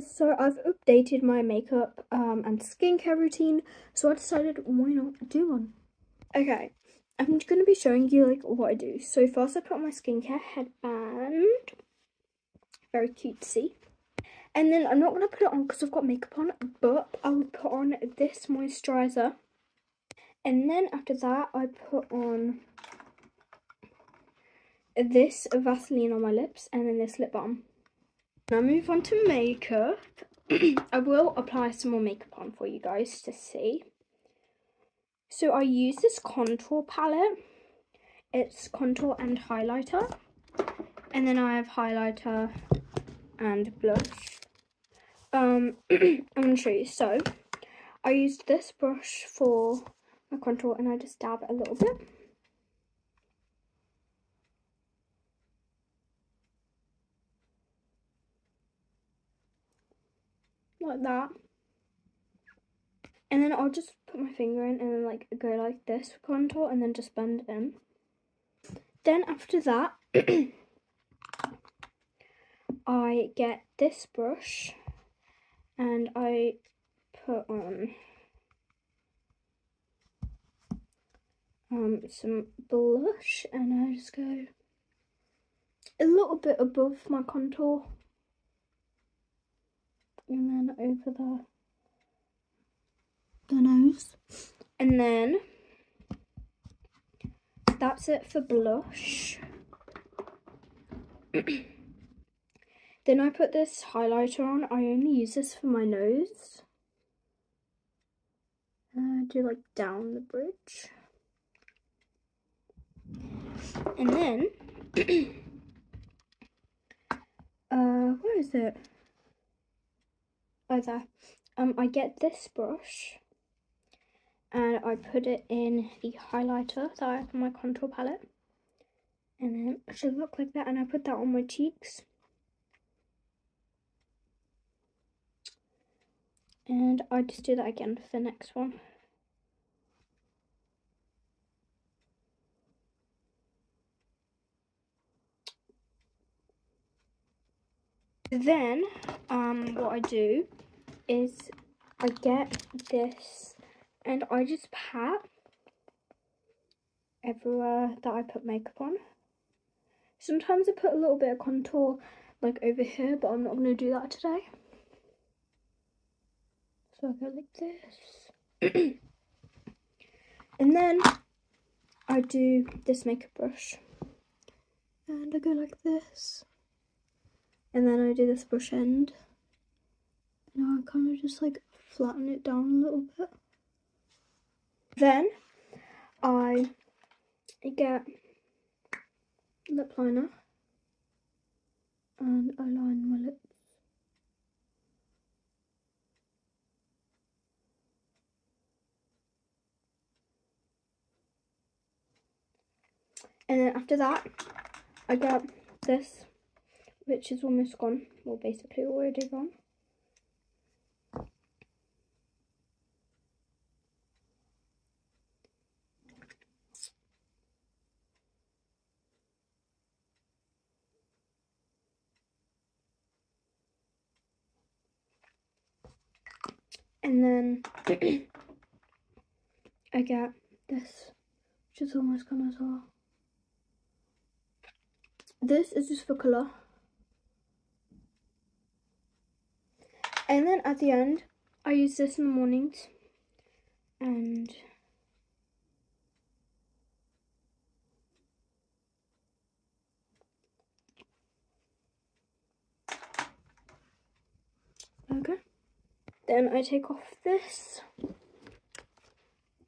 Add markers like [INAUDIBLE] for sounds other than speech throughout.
So I've updated my makeup um, and skincare routine, so I decided why not do one. Okay, I'm going to be showing you like what I do. So first I put on my skincare headband, very cutesy. And then I'm not going to put it on because I've got makeup on, but I will put on this moisturiser. And then after that I put on this Vaseline on my lips and then this lip balm. Now move on to makeup. [CLEARS THROAT] I will apply some more makeup on for you guys to see. So I use this contour palette. It's contour and highlighter. And then I have highlighter and blush. Um, [CLEARS THROAT] I'm going to show you. So I used this brush for my contour and I just dab it a little bit. Like that. And then I'll just put my finger in and then like go like this for contour and then just blend it in. Then after that, [CLEARS THROAT] I get this brush and I put on um, some blush and I just go a little bit above my contour and then over the the nose. And then that's it for blush. [CLEARS THROAT] Then I put this highlighter on. I only use this for my nose. I do like down the bridge. And then [CLEARS THROAT] uh where is it oh um I get this brush and I put it in the highlighter that I have in my contour palette. And then it should look like that and I put that on my cheeks. And I just do that again for the next one then um what I do is I get this and I just pat everywhere that I put makeup on. Sometimes I put a little bit of contour like over here but I'm not going to do that today. So I go like this. [CLEARS THROAT] and then I do this makeup brush and I go like this and then I do this brush end. And I kind of just like flatten it down a little bit. Then I get lip liner and I line my lips. And then after that I get this which is almost gone, well basically already gone. And then [CLEARS THROAT] I get this, which is almost gone as well. This is just for colour. And then at the end, I use this in the mornings and okay. Then I take off this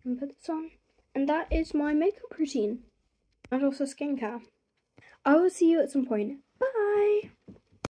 and put this on and that is my makeup routine and also skincare. I will see you at some point